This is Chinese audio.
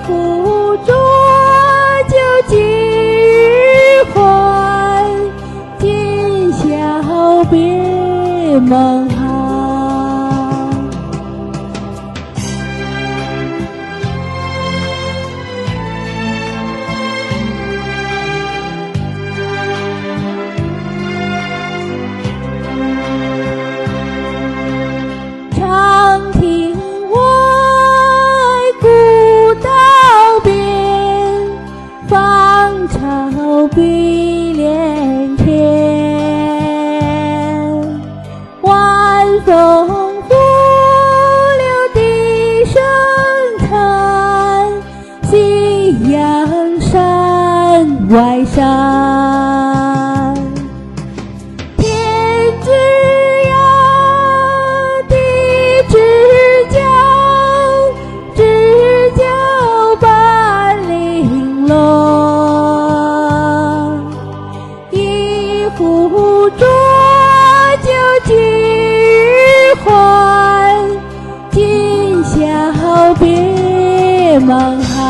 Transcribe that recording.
不酌就几欢，今宵别梦寒。碧连天。晚风拂柳笛声残，夕阳山外山。别忙。